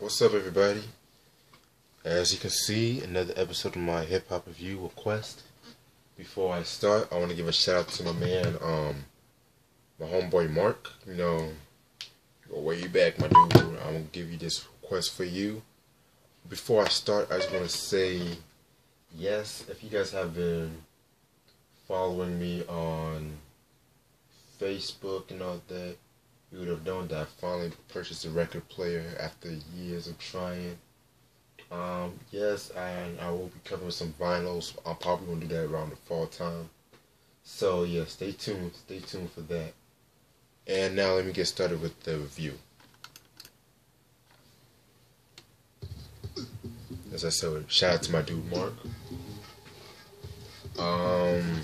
What's up, everybody? As you can see, another episode of my hip hop review request. Before I start, I want to give a shout out to my man, um, my homeboy Mark. You know, way back, my dude. I'm gonna give you this request for you. Before I start, I just want to say, yes, if you guys have been following me on Facebook and all that you would have known that I finally purchased a record player after years of trying. Um, yes, and I will be covering some vinyls. I'm probably gonna do that around the fall time. So yeah, stay tuned. Stay tuned for that. And now let me get started with the review. As I said, shout out to my dude Mark. Um,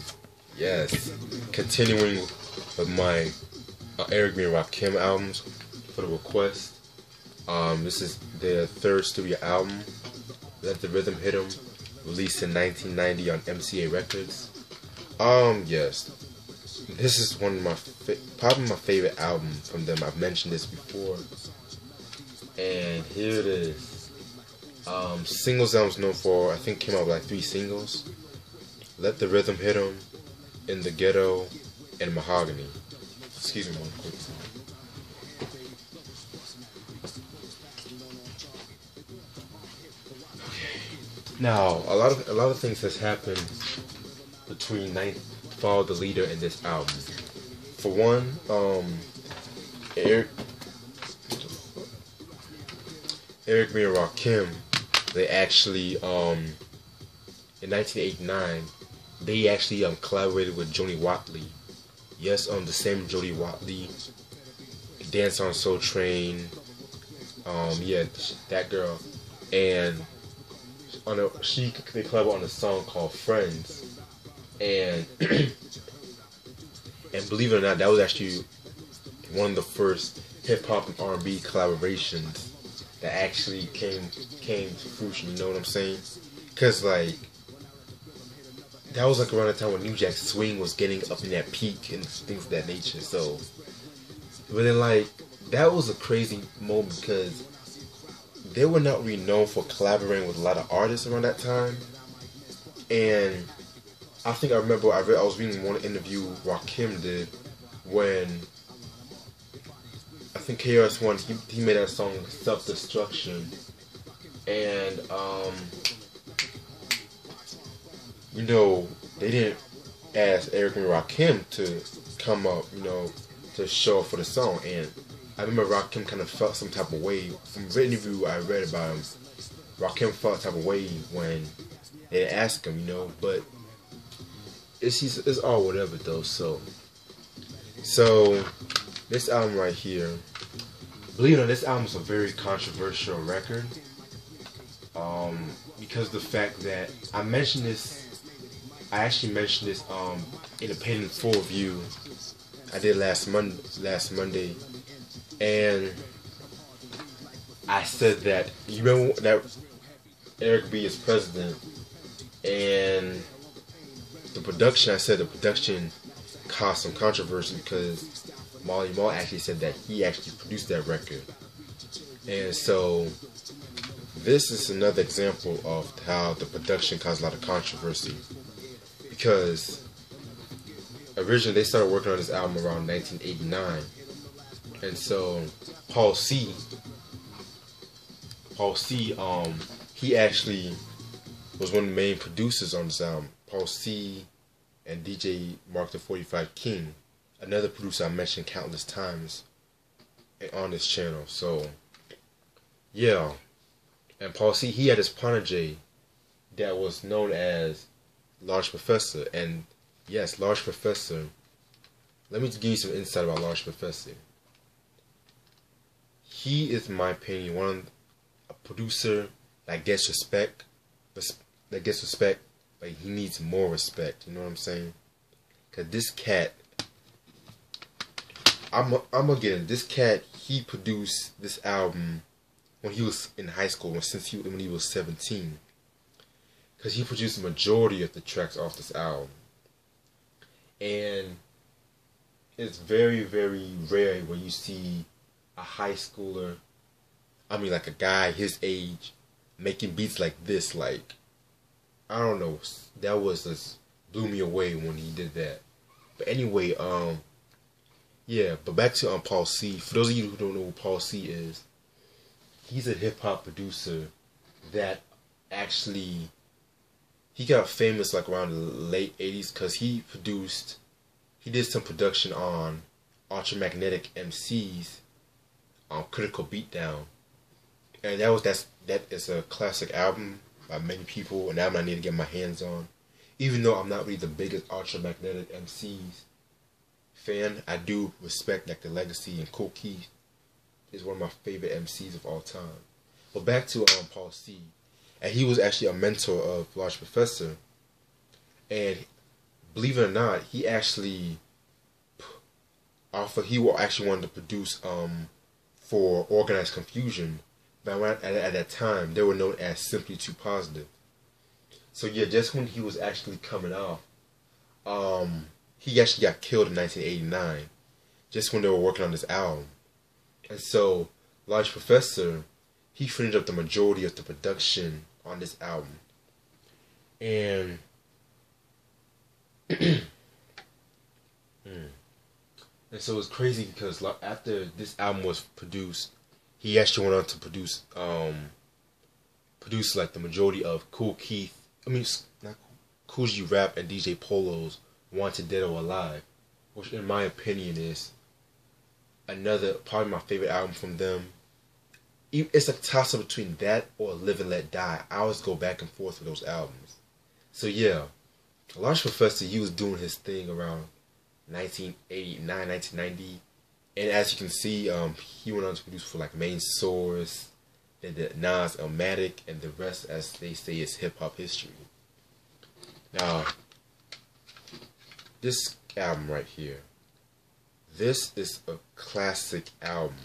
yes, continuing with my uh, Eric and Rakim albums for the request. Um, this is their third studio album. Let the Rhythm Hit 'Em, released in 1990 on MCA Records. Um, yes, this is one of my probably my favorite album from them. I've mentioned this before, and here it is. Um, singles was known for, I think came out with like three singles. Let the Rhythm Hit 'Em, In the Ghetto, and Mahogany. Excuse me one quick Now, a lot of a lot of things has happened between Ninth Follow the Leader and this album. For one, um, Eric Eric and Rakim, they actually um in 1989 they actually um collaborated with Jody Watley Yes, um, the same Jody Watley, Dance on Soul Train. Um, yeah, that girl, and on a she they collab on a song called Friends, and and believe it or not, that was actually one of the first hip hop and R and B collaborations that actually came came to fruition. You know what I'm saying? Cause like that was like around the time when New Jack Swing was getting up in that peak and things of that nature. So, but then like that was a crazy moment because they were not really known for collaborating with a lot of artists around that time, and I think I remember I read I was reading one interview Rakim did when I think KRS One he he made that song Self Destruction, and um you know, they didn't ask Eric and Rakim to come up, you know, to show up for the song. And I remember Rakim kind of felt some type of way. From the interview I read about him, Rakim felt type of way when they asked him, you know, but it's, it's all whatever though, so. So, this album right here, believe it or not, this album is a very controversial record. Um, because the fact that I mentioned this I actually mentioned this um, in a Paid in Full review I did last Monday. Last Monday, and I said that you remember that Eric B is president, and the production. I said the production caused some controversy because Marley Marl actually said that he actually produced that record, and so this is another example of how the production caused a lot of controversy because originally they started working on this album around 1989, and so Paul C. Paul C. Um, he actually was one of the main producers on this album. Paul C. and DJ Mark the 45 King, another producer I mentioned countless times on this channel. So, yeah. And Paul C. He had his protege that was known as Large Professor. And yes, Large Professor. Let me give you some insight about Large Professor. He is, in my opinion, one of a producer that gets respect, that gets respect, but he needs more respect. You know what I'm saying? Cause this cat, I'm a, I'm again this cat. He produced this album when he was in high school, since he when he was 17 because he produced the majority of the tracks off this album. And it's very, very rare when you see a high schooler I mean, like a guy his age making beats like this, like I don't know, that was just blew me away when he did that. But anyway, um, yeah. But back to um Paul C. For those of you who don't know who Paul C. is, he's a hip hop producer that actually he got famous like around the late '80s because he produced, he did some production on Ultramagnetic MCs, on Critical Beatdown, and that was that's that is a classic album by many people, an album I need to get my hands on. Even though I'm not really the biggest Ultramagnetic MCs fan, I do respect like the legacy and Kool Keith is one of my favorite MCs of all time. But back to um, Paul C. And he was actually a mentor of Large Professor. And believe it or not, he actually offer he actually wanted to produce um for Organized Konfusion. but at, at that time they were known as simply too positive so yeah just when he was actually coming off um he actually got killed in 1989 just when they were working on this album and so large professor he finished up the majority of the production on this album and. And so it's crazy because after this album was produced, he actually went on to produce um produce like the majority of Kool Keith. I mean, not Kool G Rap and DJ Polo's "Wanted Dead or Alive," which in my opinion is another probably my favorite album from them. It's a toss up between that or Live and Let Die. I always go back and forth with those albums. So yeah, a Large Professor, he was doing his thing around 1989, 1990. And as you can see, um, he went on to produce for like Main Source, then the Nas Illmatic, and the rest, as they say, is hip hop history. Now, this album right here, this is a classic album.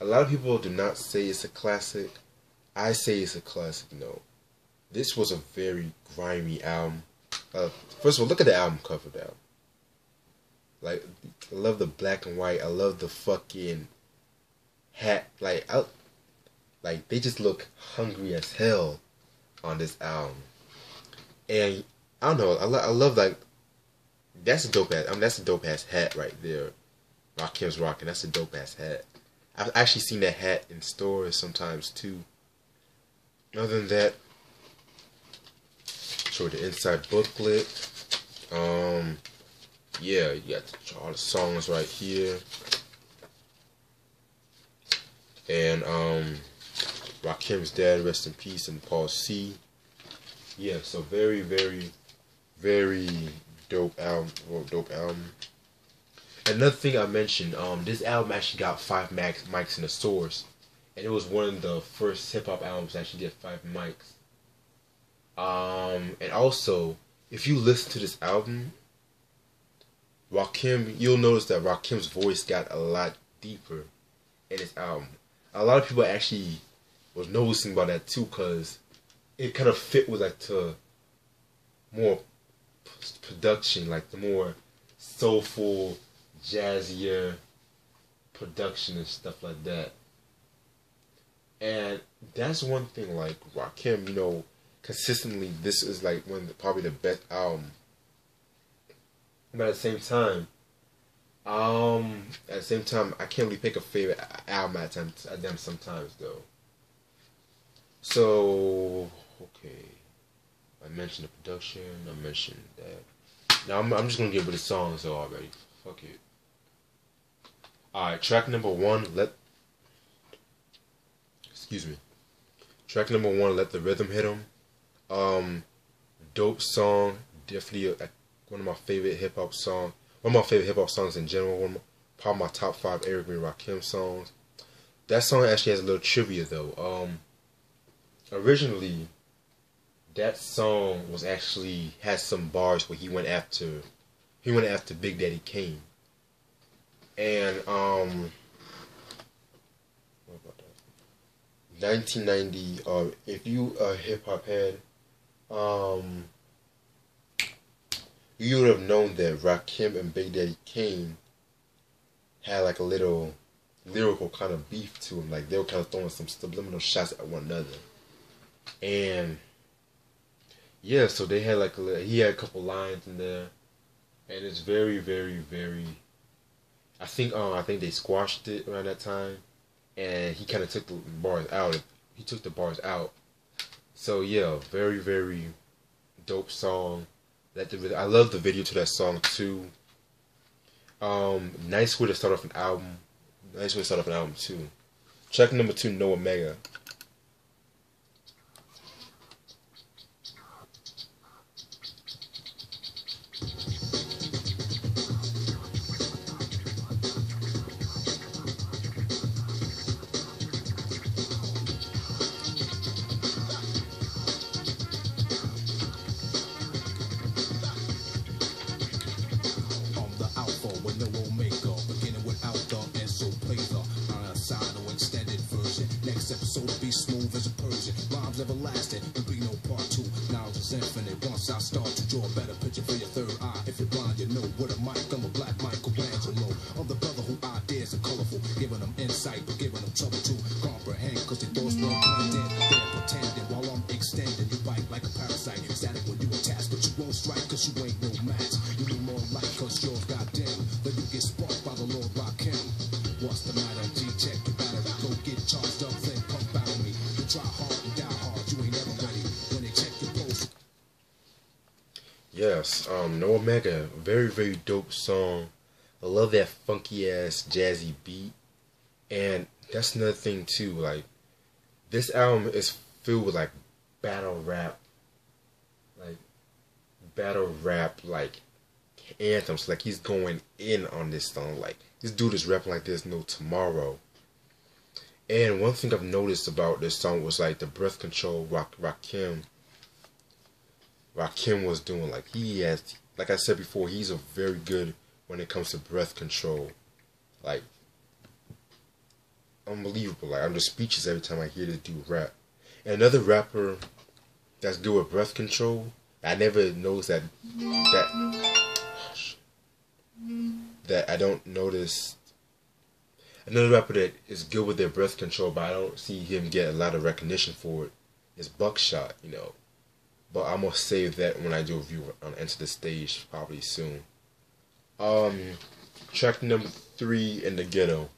A lot of people do not say it's a classic. I say it's a classic. No, this was a very grimy album. Uh, first of all, look at the album cover though. Like, I love the black and white. I love the fucking hat. Like, I, like they just look hungry as hell on this album. And I don't know. I, lo- I love like that's a dope ass. I mean, that's a dope ass hat right there. Rakim's rocking. That's a dope ass hat. I've actually seen that hat in stores sometimes too. Other than that, show the inside booklet. Um, yeah, you got all the songs right here. And um Rakim's dad, rest in peace, and Paul C. Yeah, so very, very, very dope album. Well, dope album. Another thing I mentioned, um, this album actually got five max mics in the source, and it was one of the first hip hop albums that actually get five mics. Um, and also, if you listen to this album, Rakim, you'll notice that Rakim's voice got a lot deeper in this album. A lot of people actually was noticing about that too, cause it kind of fit with like the more production, like the more soulful, jazzier production and stuff like that. And that's one thing, like Rakim, you know, consistently, this is like one the, probably the best album but at the same time, um, at the same time, I can't really pick a favorite album at times at them sometimes though. So okay, I mentioned the production. I mentioned that. Now I'm I'm just gonna get rid of songs already. Fuck it. All right, track number one. Let. Excuse me. Track number one. Let the rhythm hit him. Um, dope song. Definitely a, one of my favorite hip hop songs. One of my favorite hip hop songs in general. One of my, probably my top five evergreen Rakim songs. That song actually has a little trivia though. Um, originally, that song was actually had some bars where he went after he went after Big Daddy Kane. And um, 1990. Uh, if you a hip hop head, um, you would have known that Rakim and Big Daddy Kane had like a little lyrical kind of beef to him. Like they were kind of throwing some subliminal shots at one another, and yeah, so they had like a, he had a couple lines in there, and it's very, very, very. I think um I think they squashed it around that time, and he kind of took the bars out. He took the bars out. So yeah, very, very dope song. That the I love the video to that song too. Um, nice way to start off an album. Nice way to start off an album too. Track number two, No Omega. Yes, um, No Omega, very very dope song. I love that funky ass jazzy beat, and that's another thing too. Like, this album is filled with like battle rap, like battle rap like anthems. Like he's going in on this song. Like this dude is rapping like there's no tomorrow. And one thing I've noticed about this song was like the breath control Rock Rakim Rakim was doing. Like he has, like I said before, he's a very good when it comes to breath control. Like unbelievable. Like I'm just speechless every time I hear this dude rap. And another rapper that's good with breath control. I never noticed that that that I don't notice another rapper that is good with their breath control, but I don't see him get a lot of recognition for it. Is Buckshot, you know. But I'm gonna save that when I do a review on Enta da Stage probably soon. Um, track number three in the ghetto.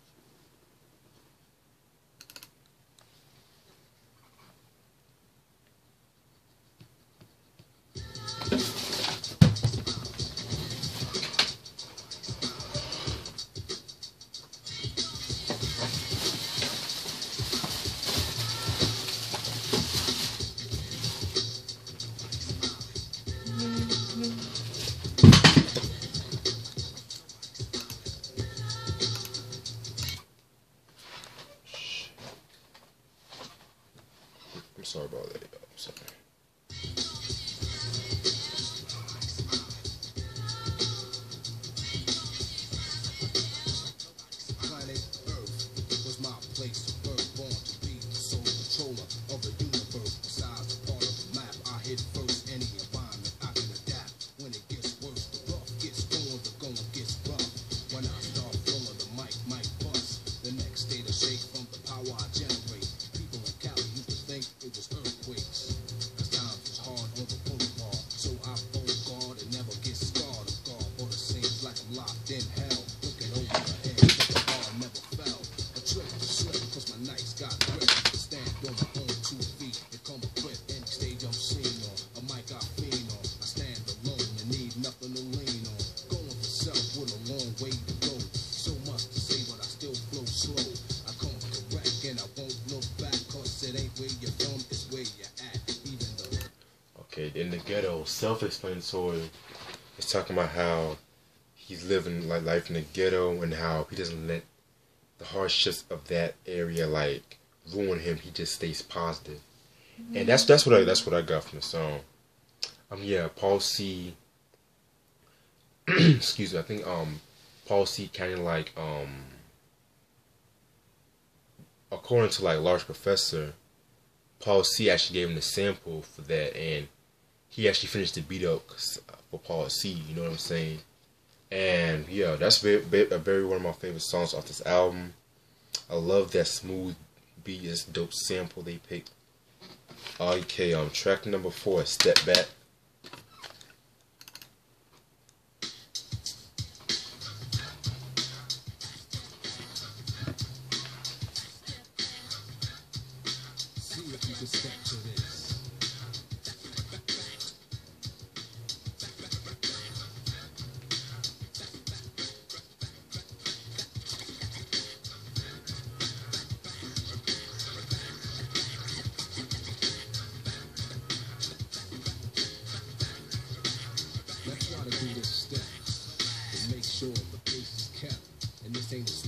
Self-explanatory. It's talking about how he's living like life in the ghetto and how he doesn't let the hardships of that area like ruin him. He just stays positive, mm-hmm. and that's that's what I that's what I got from the song. Um, yeah, Paul C. excuse me, I think um, Paul C. kind of like um, according to like Large Professor, Paul C. actually gave him the sample for that, and he actually finished the beat up for Paul C. You know what I'm saying? And yeah, that's very, very one of my favorite songs off this album. I love that smooth beat, this dope sample they picked. Okay, um, track number four, Step Back.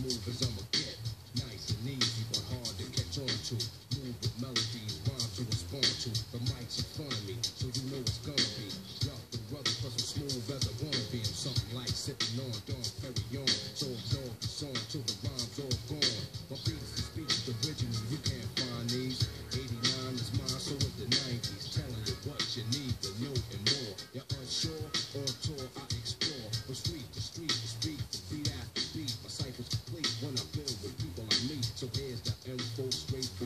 move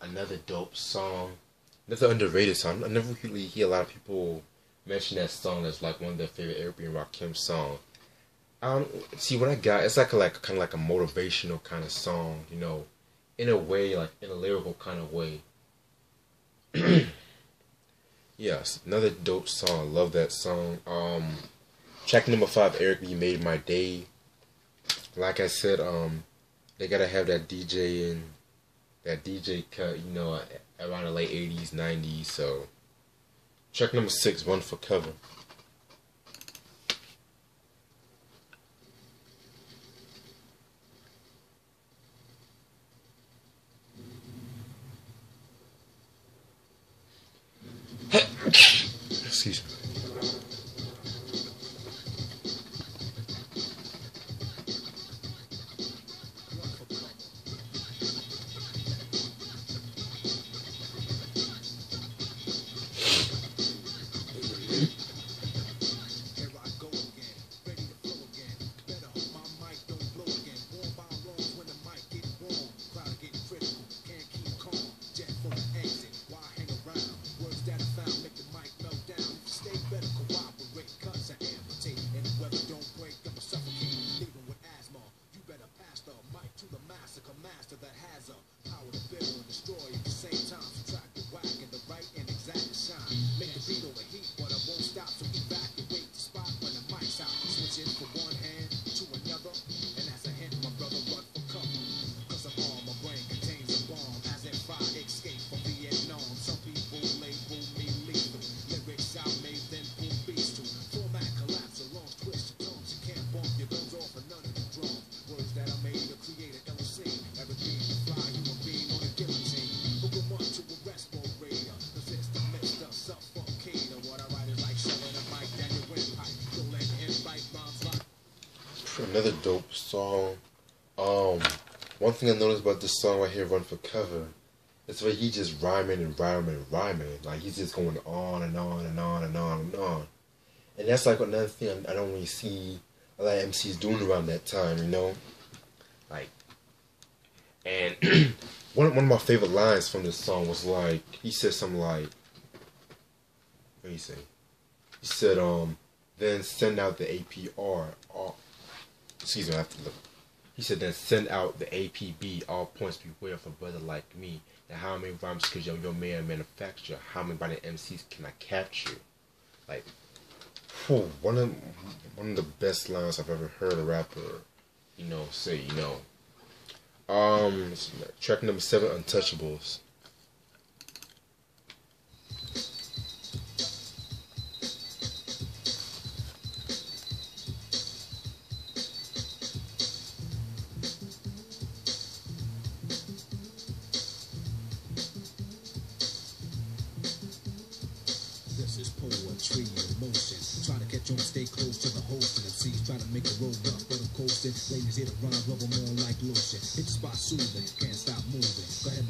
another dope song. Another underrated song. I never really hear a lot of people mention that song as like one of their favorite and Rakim songs. Um, see what I got. It's like a like kind of like a motivational kind of song, you know, in a way, like in a lyrical kind of way. yes, another dope song. Love that song. Um, track number five, Eric B. Made My Day. Like I said, um, they gotta have that DJ in that DJ cut, you know, around the late 80s, 90s. So, track number six, Run for Cover. Another dope song. Um, one thing I noticed about this song right here, "Run for Cover," it's where he just rhyming and rhyming and rhyming. Like he's just going on and on and on and on and on. And that's like another thing I don't really see a lot of MCs doing around that time, you know. Like, and one one of my favorite lines from this song was like he said something like, "What do you say?" He said, "Um, then send out the APR." Excuse me, I have to look. He said then send out the APB, all points beware for brother like me. Now how many rhymes could your, your man manufacture? How many by the MCs can I capture? Like, whew, one of one of the best lines I've ever heard a rapper, you know, say, you know. Um, track number seven, Untouchables.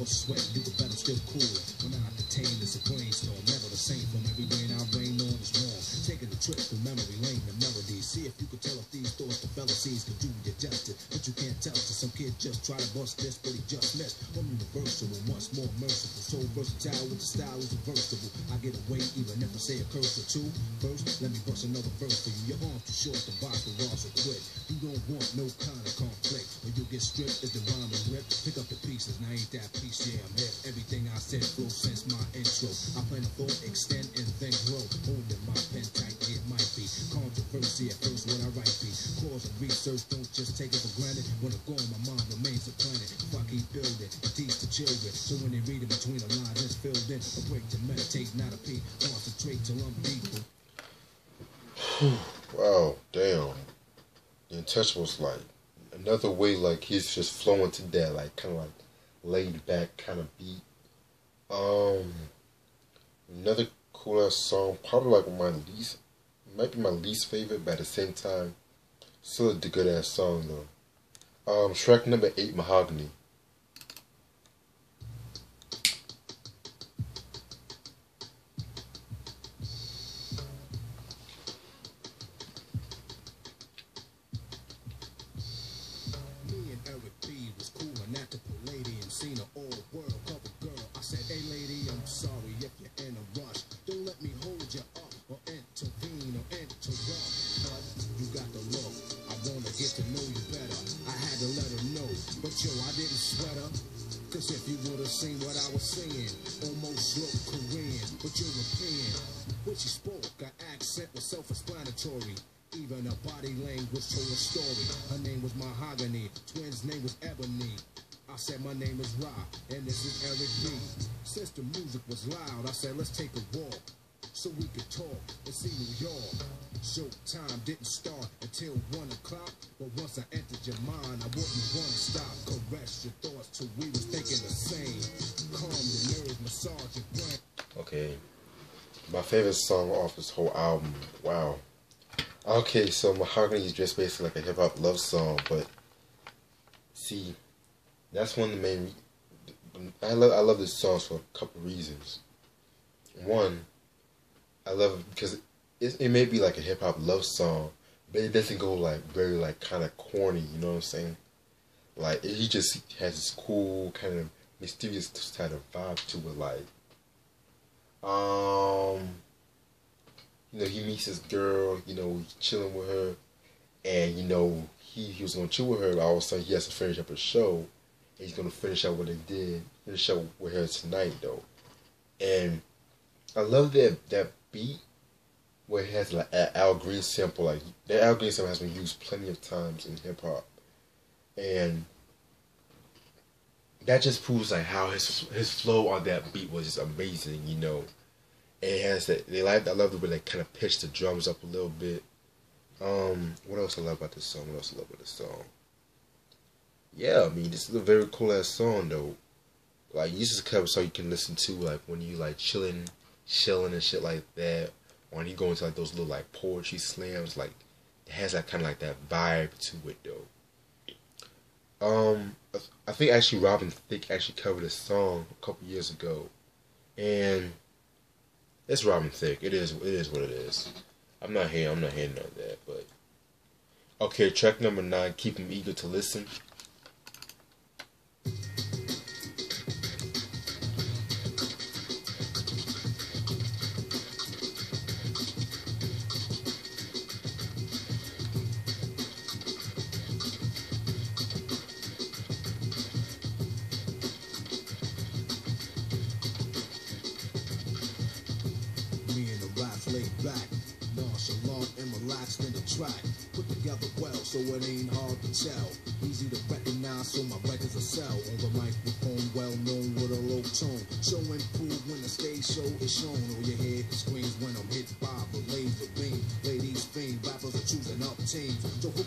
But sweat, you can bet I'm still cool. When I contain this a brainstorm, never the same from every brain I rain on is wrong. Taking a trip through memory lane and melody. See if you can tell if these thoughts the fallacies can do you justice. But you can't tell to some kid just try to bust this, but he just more merciful. So versatile with the style is versatile. I get away even if I say a curse or two. First, let me bust another verse for you. Your arm too short to box the walls are quit. You don't want no kind of conflict. Or you'll get stripped as the rhyme is ripped. Pick up the pieces, now ain't that piece, yeah, I'm hip. Everything I said flows since my intro. I plan to thought, extend, and then grow. Holding my pen tight, it might be controversy at first when I write be. Cause and research, don't just take it for granted. When I go on, my mind The Untouchables like another way like he's just flowing to that like kind of like laid back kind of beat. Um, another cool ass song, probably like my least, might be my least favorite, but at the same time, still a good ass song though. Um, Shrek number eight, Mahogany. Accent was self-explanatory. Even her body language told a story. Her name was Mahogany, twins' name was Ebony. I said my name is Ra, and this is Eric B. Since the music was loud, I said let's take a walk so we could talk and see New York. Showtime didn't start until one o'clock, but once I entered your mind, I wouldn't want to stop. Caress your thoughts till we was thinking the same. Calm your nerves, massage your brain. Okay. My favorite song off this whole album. Wow. Okay, so Mahogany is just basically like a hip hop love song, but see, that's one of the main. I love I love this song for a couple reasons. One, I love it because it, it may be like a hip hop love song, but it doesn't go like very like kind of corny. You know what I'm saying? Like he just has this cool kind of mysterious kind of vibe to it, like um, you know, he meets his girl, you know, he's chilling with her, and you know, he, he was gonna chill with her, but all of a sudden he has to finish up a show, and he's gonna finish up what they did, finish up with her tonight though. And I love that that beat where it has like Al Green sample, like that Al Green sample has been used plenty of times in hip hop. And that just proves like how his his flow on that beat was just amazing, you know. And it has that they like I love the way they kind of pitch the drums up a little bit. Um, what else I love about this song? What else I love about this song? Yeah, I mean this is a very cool ass song though. Like this is a cover song you can listen to like when you like chilling, chilling and shit like that. Or when you go into like those little like poetry slams, like it has that kind of like that vibe to it though. Um, I think actually Robin Thicke actually covered a song a couple years ago, and it's Robin Thicke. It is it is what it is. I'm not here. I'm not hating on that, but okay. Track number nine. Keep them eager to listen. change.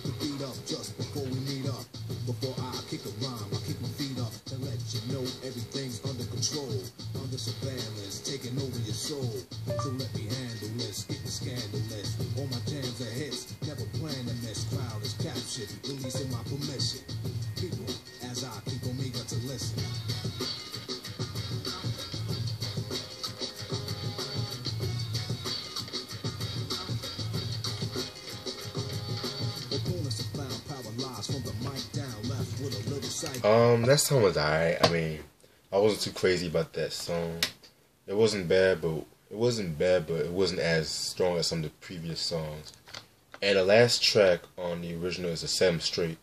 Um, that song was alright. I mean, I wasn't too crazy about that song. It wasn't bad, but it wasn't bad, but it wasn't as strong as some of the previous songs. And the last track on the original is a seven straight.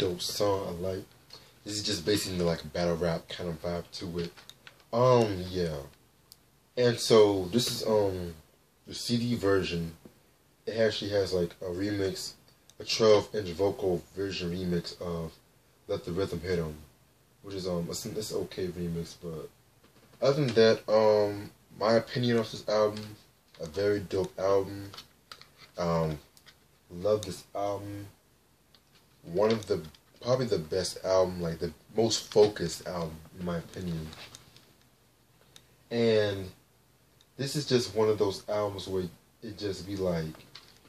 Dope song. I like. This is just basically like a battle rap kind of vibe to it. Um, yeah. And so this is um the CD version. It actually has like a remix, a 12 inch vocal version remix of "Let the Rhythm Hit 'Em," which is um it's, it's okay remix. But other than that, um, my opinion of this album, a very dope album. Um, love this album one of the probably the best album, like the most focused album in my opinion. And this is just one of those albums where it just be like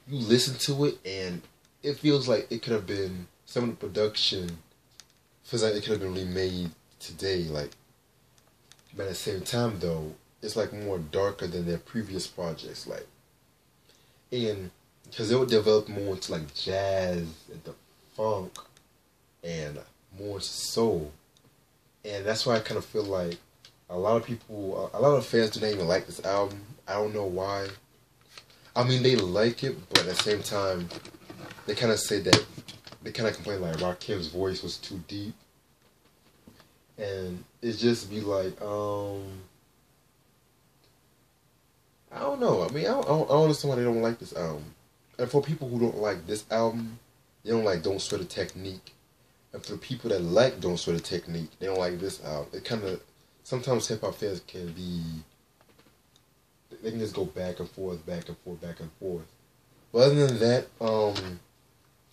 you listen to it and it feels like it could have been some of the production feels like it could have been remade today, like but at the same time though, it's like more darker than their previous projects, like and because it would develop more into like jazz and the funk and more soul. And that's why I kind of feel like a lot of people, a lot of fans do not even like this album. I don't know why. I mean, they like it, but at the same time, they kind of say that they kind of complain like Rakim's voice was too deep, and it just be like, um, I don't know. I mean, I don't, I don't, I don't understand why they don't like this album. And for people who don't like this album, they don't like Don't Sweat the Technique. And for people that like Don't Sweat the Technique, they don't like this album. It kind of sometimes hip hop fans can be they can just go back and forth, back and forth, back and forth. But other than that, um,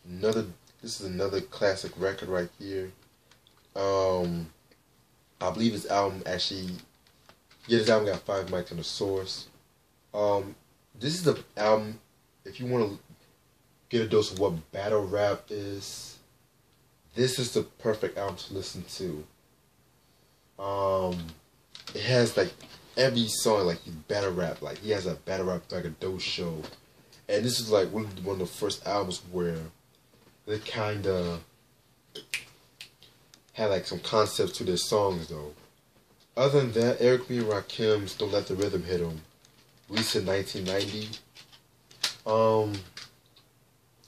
another this is another classic record right here. Um, I believe this album actually, yeah, this album got five mics on the source. Um, this is the album if you want to get a dose of what battle rap is. This is the perfect album to listen to. Um, it has like every song like battle rap, like he has a battle rap like a dope show, and this is like one of the, one of the first albums where they kind of had like some concepts to their songs though. Other than that, Eric B. and Rakim's "Don't Let the Rhythm Hit 'Em," released in 1990. Um,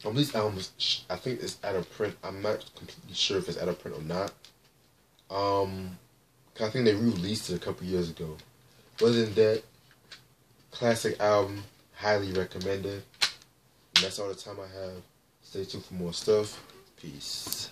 on these albums, I think it's out of print. I'm not completely sure if it's out of print or not. Um, I think they re-released it a couple years ago. Other than that, classic album, highly recommended. And that's all the time I have. Stay tuned for more stuff. Peace.